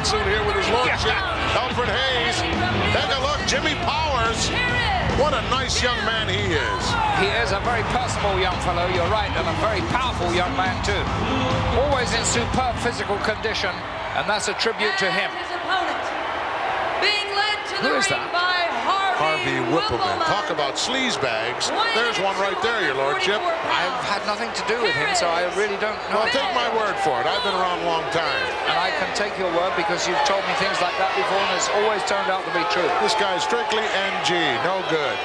monsoon here with his lordship, Alfred Hayes. Take a look, Jimmy Powers. What a nice young man he is. He is a very personable young fellow, you're right, and a very powerful young man too. Always in superb physical condition, and that's a tribute to him. His opponent, being led to Who the is ring that? by Harvey, Harvey Wippleman. Talk about sleaze bags. There's one right there, your lordship. I've had nothing to do with him, so I really don't know. Well, take my word for it. I've been around a long time. And I can take your word because you've told me things like that before, and it's always turned out to be true. This guy's strictly NG. No good.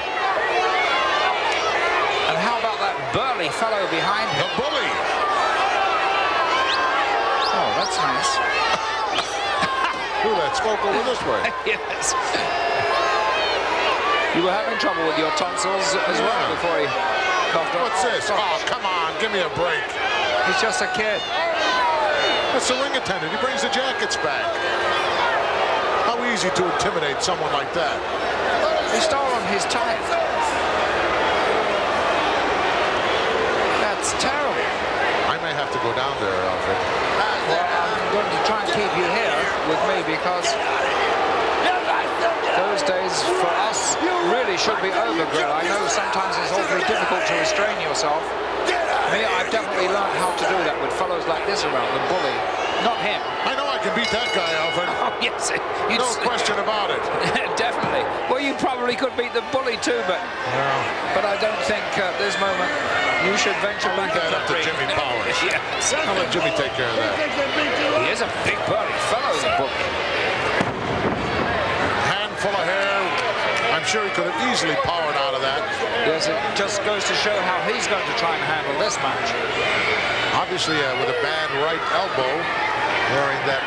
And how about that burly fellow behind him? The bully. Oh, that's nice. Spoke over this way? yes. You were having trouble with your tonsils as well before he coughed up. What's this? Oh, come on. Give me a break. He's just a kid. That's the ring attendant. He brings the jackets back. How easy to intimidate someone like that. He stole on his tie. That's terrible. I may have to go down there, Alfred. Well, I'm going to try and keep you here with me because those days for us really should be over, Gorilla. I know sometimes it's awfully difficult to restrain yourself. Me, I've definitely learned how to do that with fellows like this around, the bully. Not him. I know I can beat that guy, Alfred. Oh, yes. You'd No question about it. definitely. Well, you probably could beat the bully too, but but I don't think uh, at this moment you should venture I'll back that up to. Jimmy Powers. yes. I'll let Jimmy take care of that. He is a big burly fellow, the bully. Handful of hair. I'm sure he could have easily powered out of that. Yes, it just goes to show how he's going to try and handle this match. Obviously, uh, with a bad right elbow, wearing that,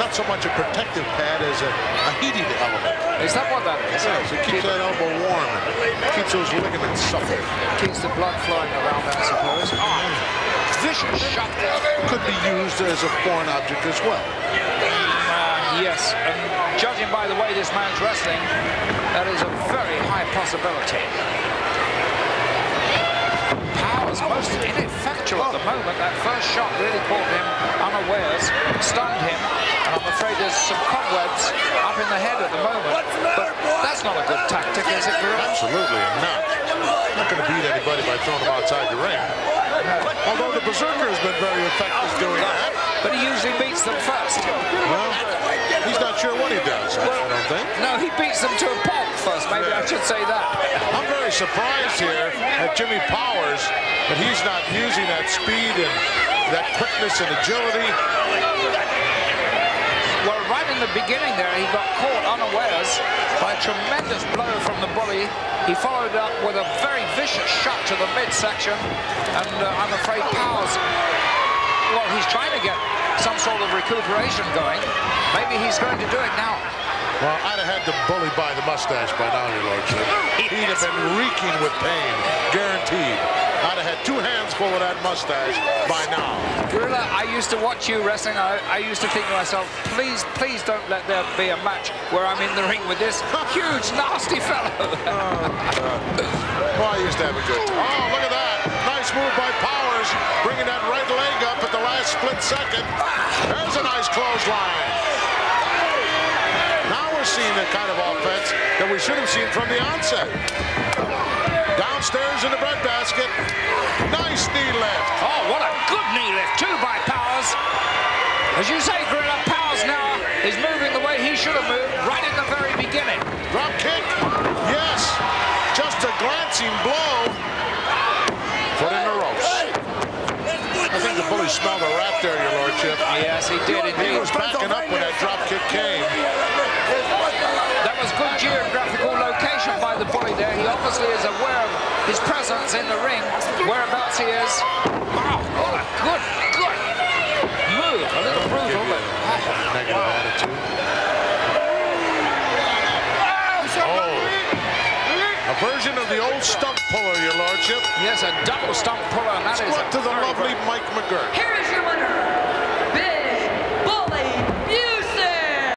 not so much a protective pad as a, a heating element. Is that what that is? Yes, it keeps that elbow warm and keeps those ligaments supple. keeps the blood flowing around, I suppose. Oh, vicious shot there. Could be used as a foreign object as well. Uh, yes, and judging by the way this man's wrestling, that is a very high possibility. Powers most ineffectual at the moment. That first shot really caught him unawares, stunned him, and I'm afraid there's some cobwebs up in the head at the moment. But that's not a good tactic, is it, Gorilla? Absolutely not. Not going to beat anybody by throwing them outside the ring. Although the Berserker has been very effective doing that. But he usually beats them first. Well, he's not sure what he does, I don't think. No, he beats them to a pulp first. Maybe I should say that. I'm very surprised here at Jimmy Powers that he's not using that speed and that quickness and agility. In the beginning there, he got caught unawares by a tremendous blow from the bully. He followed up with a very vicious shot to the midsection, and uh, I'm afraid Powers, well, he's trying to get some sort of recuperation going. Maybe he's going to do it now. Well, I'd have had the bully by the mustache by now, your lordship. He'd have been reeking with pain, guaranteed. I'd have had two hands full of that mustache by now. Gorilla, I used to watch you wrestling. I, I used to think to myself, please, please don't let there be a match where I'm in the ring with this huge, nasty fellow. Oh, well, I used to have a good time. Oh, look at that. Nice move by Powers, bringing that right leg up at the last split second. There's a nice clothesline. Now we're seeing the kind of offense that we should have seen from the onset. Downstairs in the breadbasket. Nice knee lift. Oh, what a good knee lift, too, by Powers. As you say, Gorilla, Powers now is moving the way he should have moved right in the very beginning. Drop kick. Yes. Just a glancing blow. Foot in the ropes. I think the bully smelled a rat there, your lordship. Yes, he did He was backing up when that drop kick came. That was good geographical location by the bully there. He obviously is aware of his presence in the ring, whereabouts he is. Wow, what a good, good move. A little brutal, but... Negative attitude. Oh. A version of the old stump puller, your lordship. Yes, a double stump puller, and that is What to the lovely very- Mike McGuirk. Here is your winner,